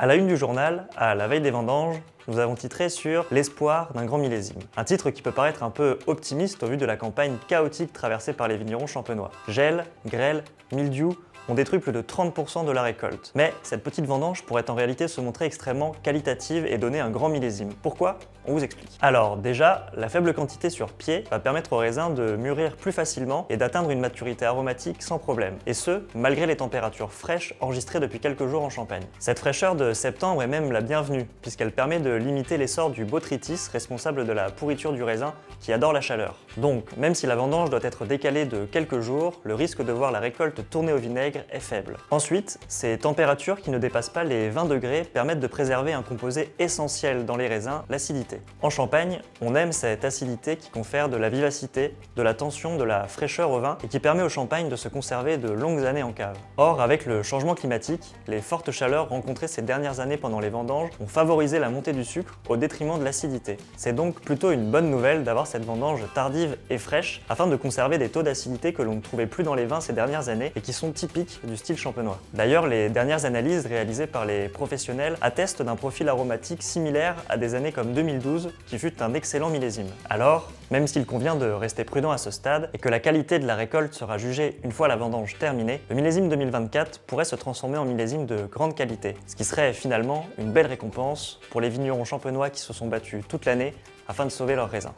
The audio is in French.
À la une du journal, à la veille des vendanges, nous avons titré sur l'espoir d'un grand millésime. Un titre qui peut paraître un peu optimiste au vu de la campagne chaotique traversée par les vignerons champenois. Gel, grêle, mildiou, ont détruit plus de 30% de la récolte. Mais cette petite vendange pourrait en réalité se montrer extrêmement qualitative et donner un grand millésime. Pourquoi? On vous explique. Alors déjà, la faible quantité sur pied va permettre au raisin de mûrir plus facilement et d'atteindre une maturité aromatique sans problème. Et ce, malgré les températures fraîches enregistrées depuis quelques jours en Champagne. Cette fraîcheur de septembre est même la bienvenue, puisqu'elle permet de limiter l'essor du botrytis, responsable de la pourriture du raisin, qui adore la chaleur. Donc, même si la vendange doit être décalée de quelques jours, le risque de voir la récolte tourner au vinaigre est faible. Ensuite, ces températures qui ne dépassent pas les 20 degrés permettent de préserver un composé essentiel dans les raisins, l'acidité. En Champagne, on aime cette acidité qui confère de la vivacité, de la tension, de la fraîcheur au vin et qui permet au champagne de se conserver de longues années en cave. Or, avec le changement climatique, les fortes chaleurs rencontrées ces dernières années pendant les vendanges ont favorisé la montée du sucre au détriment de l'acidité. C'est donc plutôt une bonne nouvelle d'avoir cette vendange tardive et fraîche afin de conserver des taux d'acidité que l'on ne trouvait plus dans les vins ces dernières années et qui sont typiques du style champenois. D'ailleurs, les dernières analyses réalisées par les professionnels attestent d'un profil aromatique similaire à des années comme 2012, qui fut un excellent millésime. Alors, même s'il convient de rester prudent à ce stade et que la qualité de la récolte sera jugée une fois la vendange terminée, le millésime 2024 pourrait se transformer en millésime de grande qualité, ce qui serait finalement une belle récompense pour les vignerons champenois qui se sont battus toute l'année afin de sauver leurs raisins.